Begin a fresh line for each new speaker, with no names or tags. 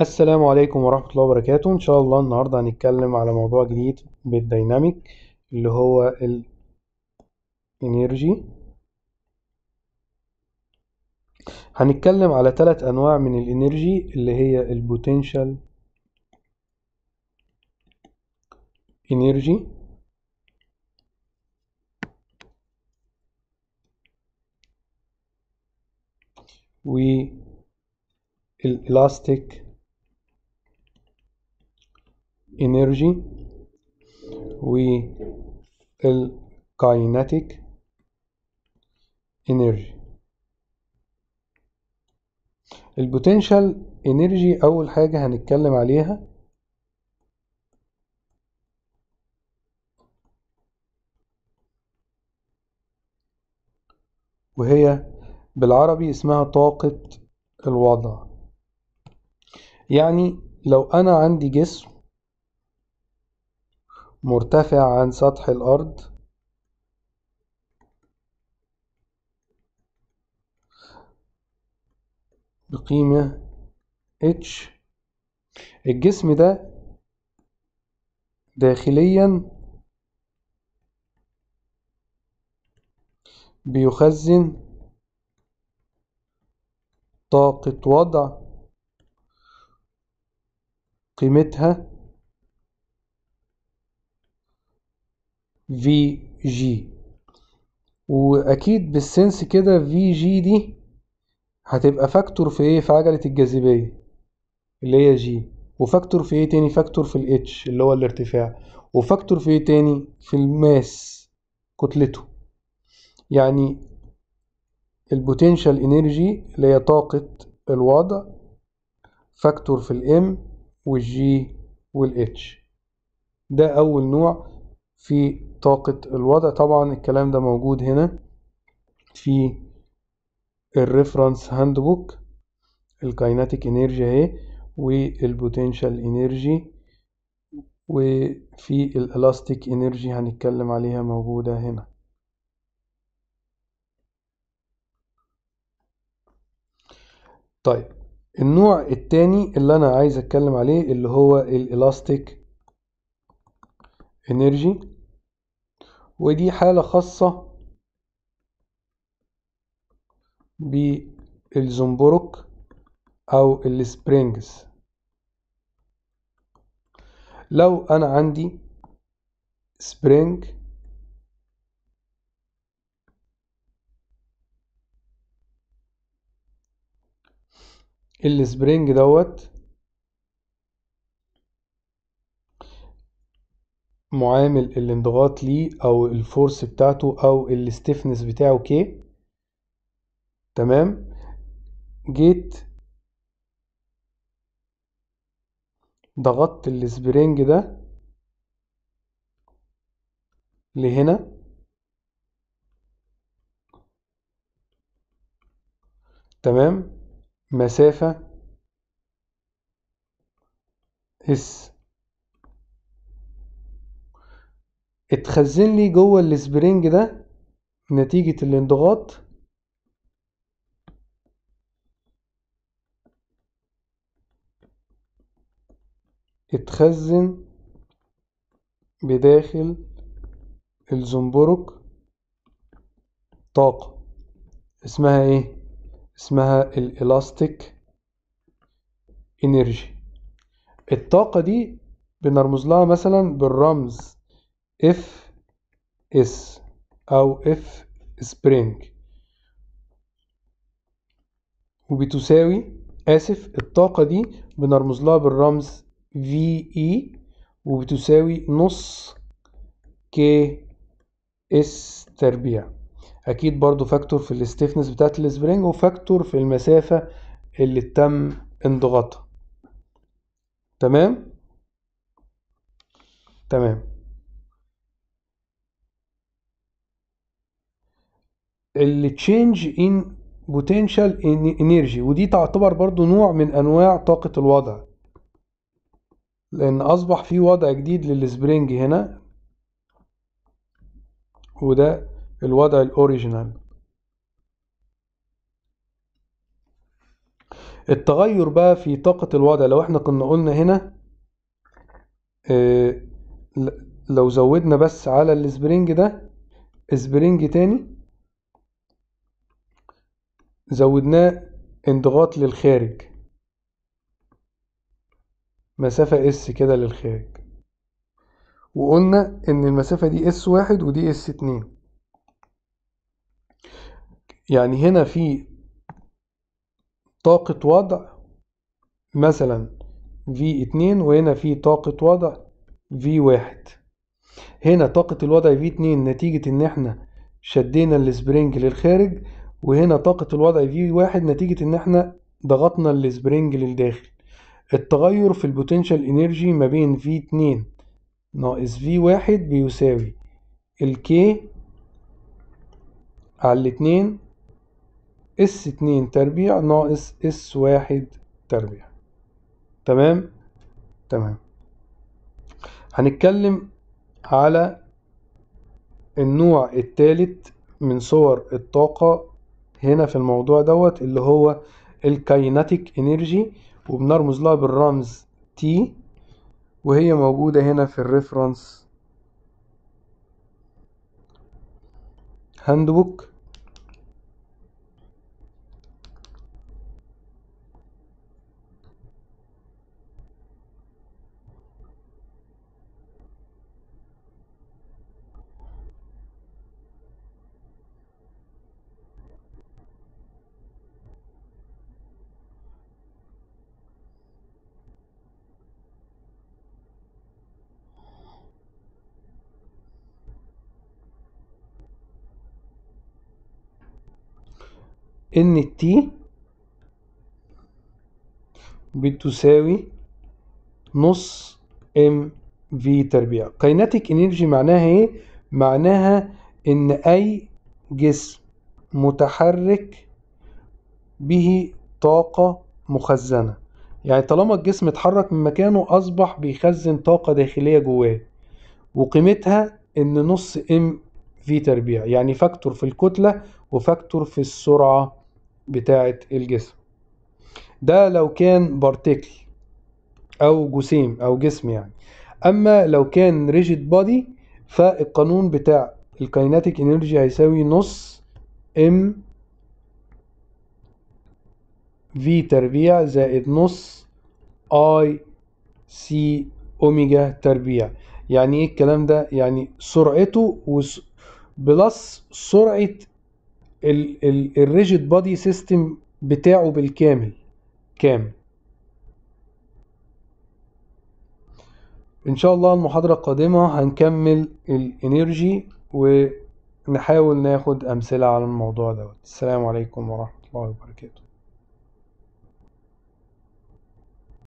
السلام عليكم ورحمة الله وبركاته. إن شاء الله النهاردة هنتكلم على موضوع جديد بال dynamic اللي هو ال energy هنتكلم على ثلاث أنواع من ال energy اللي هي ال potential energy وال elastic energy وال kinetic energy. ال potential energy أول حاجة هنتكلم عليها وهي بالعربي اسمها طاقة الوضع. يعني لو أنا عندي جسم مرتفع عن سطح الأرض. بقيمة H. الجسم ده داخليا بيخزن طاقة وضع قيمتها Vg وأكيد بال sense كده Vg دي هتبقى factor في إيه؟ في عجلة الجاذبية اللي هي جي و factor في إيه تاني؟ factor في الاتش اللي هو الارتفاع. و factor في إيه تاني؟ في ال mass كتلته. يعني ال potential energy اللي هي طاقة الوضع factor في الام والجي والاتش ده أول نوع. في طاقة الوضع. طبعا الكلام ده موجود هنا في ال reference handbook ال kinetic energy اهي وال potential energy وفي ال elastic energy هنتكلم عليها موجودة هنا. طيب النوع التاني اللي أنا عايز أتكلم عليه اللي هو ال elastic energy ودي حالة خاصة بالزنبرك أو ال springs. لو أنا عندي spring ال spring دوت معامل الانضغاط ليه أو ال force بتاعته أو ال stiffness بتاعه k تمام؟ جيت ضغطت ال spring ده لهنا. تمام؟ مسافة s اتخزن لي جوه ال spring ده نتيجة الانضغاط. اتخزن بداخل الزنبرك طاقة اسمها إيه؟ اسمها الإلاستيك إنرجي. الطاقة دي بنرمز لها مثلا بالرمز Fs أو F spring وبتساوي آسف الطاقة دي بنرمز لها بالرمز Ve وبتساوي نص k s تربيع. أكيد برضو factor في ال stiffness بتاعت ال spring و factor في المسافة اللي تم انضغاطها. تمام؟ تمام. ال change in potential energy ودي تعتبر برضو نوع من أنواع طاقة الوضع. لأن أصبح في وضع جديد لل spring هنا وده الوضع ال original التغير بقى في طاقة الوضع لو إحنا كنا قلنا هنا آه لو زودنا بس على ال spring ده spring تاني زودناه انضغاط للخارج. مسافة s كده للخارج. وقلنا إن المسافة دي s واحد ودي s اتنين. يعني هنا في طاقة وضع مثلا V اتنين وهنا في طاقة وضع V واحد. هنا طاقة الوضع V اتنين نتيجة إن إحنا شدينا ال spring للخارج وهنا طاقة الوضع V واحد نتيجة إن إحنا ضغطنا ال spring للداخل. التغير في ال potential energy ما بين V اتنين ناقص V واحد بيساوي ال k على الاتنين s اتنين تربيع ناقص s واحد تربيع. تمام؟ تمام. هنتكلم على النوع الثالث من صور الطاقة هنا في الموضوع دوت اللي هو ال kinetic energy وبنرمز لها بالرمز T وهي موجودة هنا في الريفرنس هاندبوك إن ال T بتساوي نص m v تربيع. kinetic energy معناها إيه؟ معناها إن أي جسم متحرك به طاقة مخزنة. يعني طالما الجسم اتحرك من مكانه أصبح بيخزن طاقة داخلية جواه وقيمتها إن نص m v تربيع. يعني factor في الكتلة و factor في السرعة بتاعة الجسم. ده لو كان particle أو جسيم أو جسم يعني. أما لو كان rigid body فالقانون بتاع ال kinetic energy هيساوي نص m v تربيع زائد نص اي سي اوميجا تربيع. يعني إيه الكلام ده؟ يعني سرعته. plus سرعة ال rigid body system بتاعه بالكامل. كام؟ إن شاء الله المحاضرة القادمة هنكمل ال energy ونحاول ناخد أمثلة على الموضوع دوت. السلام عليكم ورحمة الله وبركاته.